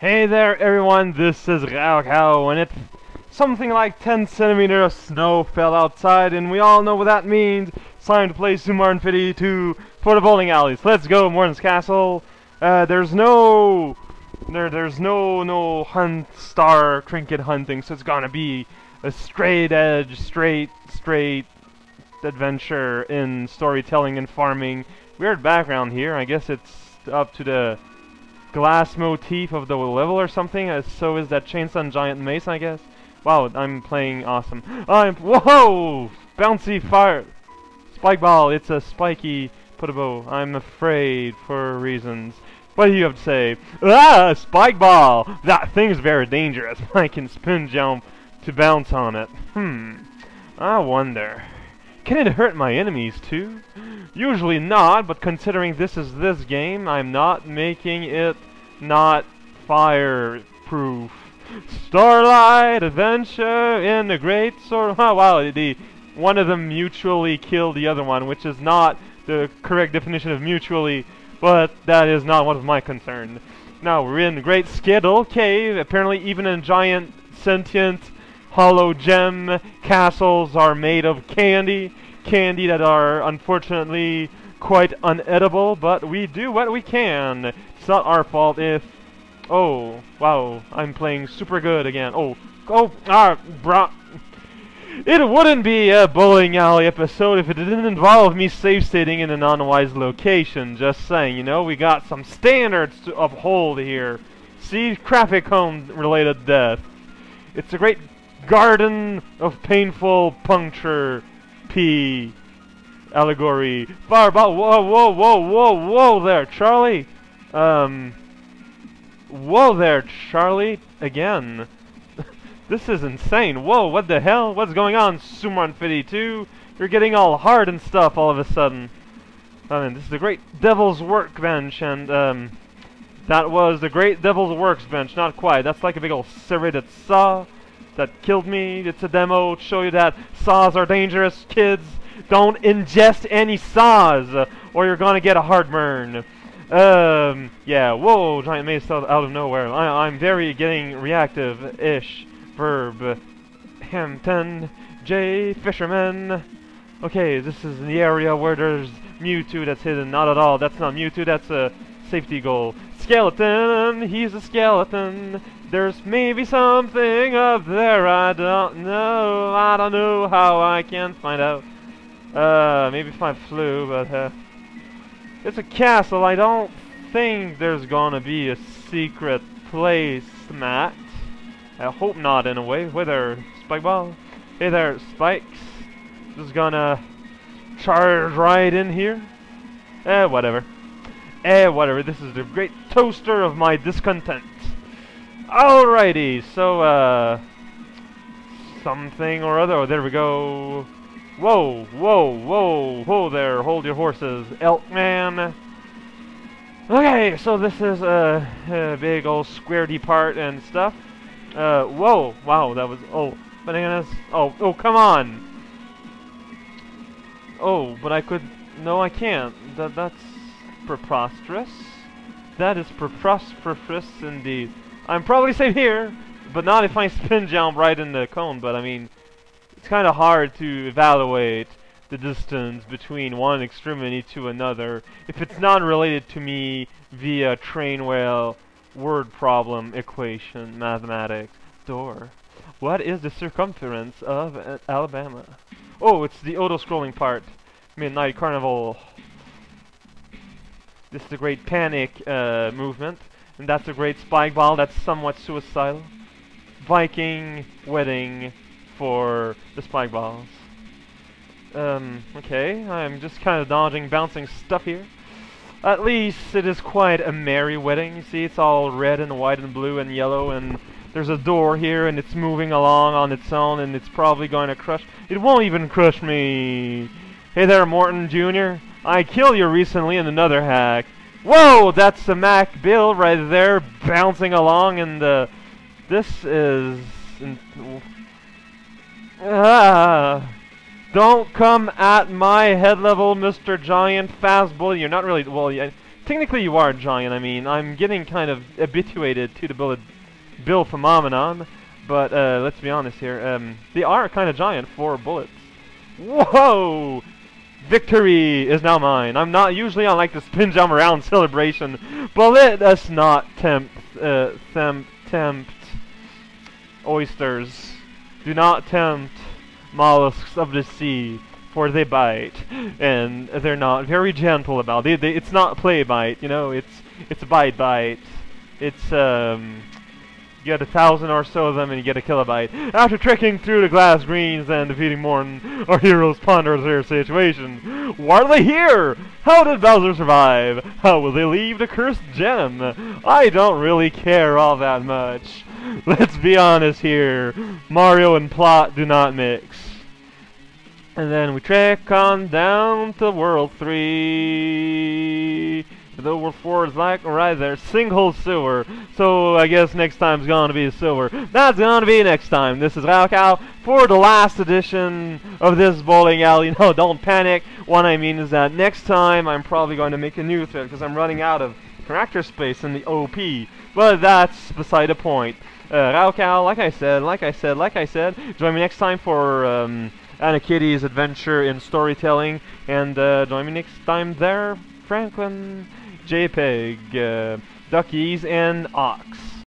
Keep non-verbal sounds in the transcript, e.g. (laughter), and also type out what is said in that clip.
Hey there everyone, this is Raocow, and it's something like 10 centimeters of snow fell outside, and we all know what that means. It's time to play Super Mario 52 for the bowling alleys. Let's go, Morton's Castle. Uh, there's no... There, there's no, no hunt, star, trinket hunting, so it's gonna be a straight edge, straight, straight adventure in storytelling and farming. Weird background here, I guess it's up to the glass motif of the level or something. Uh, so is that Chainsaw and Giant Mace, I guess. Wow, I'm playing awesome. I'm whoa, bouncy fire, spike ball. It's a spiky bow. I'm afraid for reasons. What do you have to say? Ah, spike ball. That thing's very dangerous. (laughs) I can spin jump to bounce on it. Hmm. I wonder. Can it hurt my enemies too? Usually not, but considering this is this game, I'm not making it not fireproof. Starlight Adventure in the Great Sword... (laughs) Oh, wow, the, one of them mutually killed the other one, which is not the correct definition of mutually, but that is not one of my concern. Now, we're in the Great Skittle Cave. Apparently, even a giant sentient hollow gem castles are made of candy. Candy that are unfortunately quite unedible, but we do what we can. It's not our fault if... Oh, wow, I'm playing super good again. Oh, oh, ah, brah. It wouldn't be a bowling alley episode if it didn't involve me safe stating in an unwise location. Just saying, you know, we got some standards to uphold here. See, traffic cone related death. It's a great garden of painful puncture. P. Allegory. Fireball. Whoa, whoa, whoa, whoa, whoa there, Charlie. Um. Whoa there, Charlie. Again. (laughs) this is insane. Whoa, what the hell? What's going on, Summon 52? You're getting all hard and stuff all of a sudden. I mean, this is the Great Devil's Workbench, and, um, that was the Great Devil's Workbench. Not quite. That's like a big old serrated saw that killed me. It's a demo to show you that saws are dangerous, kids. Don't ingest any saws, or you're gonna get a heartburn. Um, yeah, whoa, giant mace out of nowhere. I, am very getting reactive-ish. Verb. Hampton. J. Fisherman. Okay, this is the area where there's Mewtwo that's hidden. Not at all. That's not Mewtwo, that's a safety goal. Skeleton, he's a skeleton. There's maybe something up there, I don't know. I don't know how I can find out. Uh, maybe if I flew, but, uh, it's a castle. I don't think there's gonna be a secret place, Matt. I hope not, in a way. Hey there, Spike Ball. Hey there, Spikes. Just gonna charge right in here. Eh, whatever. Eh, whatever. This is the great toaster of my discontent. Alrighty, so, uh... Something or other. Oh, there we go. Whoa, whoa, whoa, whoa there. Hold your horses, elk man. Okay, so this is a, a big old squaredy part and stuff. Uh, whoa, wow, that was, oh, bananas. Oh, oh, come on. Oh, but I could, no, I can't. That, that's preposterous. That is preposterous indeed. I'm probably safe here, but not if I spin jump right in the cone, but I mean, it's kind of hard to evaluate the distance between one extremity to another if it's not related to me via train wheel word problem equation mathematics door. What is the circumference of Alabama? Oh, it's the auto-scrolling part. Midnight Carnival. This is the Great Panic uh, movement, and that's a great spike ball that's somewhat suicidal. Viking wedding for the spike balls. Um, okay, I'm just kind of dodging bouncing stuff here. At least it is quite a merry wedding. You see, it's all red and white and blue and yellow, and there's a door here, and it's moving along on its own, and it's probably going to crush. It won't even crush me. Hey there, Morton Jr. I killed you recently in another hack. Whoa, that's the Mac Bill right there, bouncing along, and uh, this is... Ah, don't come at my head level, Mr. Giant Fastball. You're not really... Well, technically you are giant. I mean, I'm getting kind of habituated to the bullet bill phenomenon, but uh, let's be honest here. Um, they are kind of giant for bullets. Whoa! Victory is now mine. I'm not usually on like the spin jump around (laughs) celebration, but let us not tempt, uh, tempt, tempt oysters. Do not tempt mollusks of the sea, for they bite, and they're not very gentle about it. They, they, it's not play bite, you know. It's it's bite bite. It's um you get a thousand or so of them and you get a kilobyte. After trekking through the glass greens and defeating Morton, our heroes ponder their situation. Why are they here? How did Bowser survive? How will they leave the cursed gem? I don't really care all that much. Let's be honest here. Mario and plot do not mix. And then we trek on down to World 3. The World 4 is like right there, single sewer. So I guess next time's gonna be a sewer. That's gonna be next time. This is raocow for the last edition of this bowling alley. (laughs) No, don't panic. What I mean is that next time I'm probably going to make a new thread because I'm running out of character space in the OP. But that's beside the point. Uh, like I said, like I said, like I said, join me next time for um, Anna Kitty's adventure in storytelling, and uh, join me next time there, Franklin. JPEG, uh, Duckies, and Ox.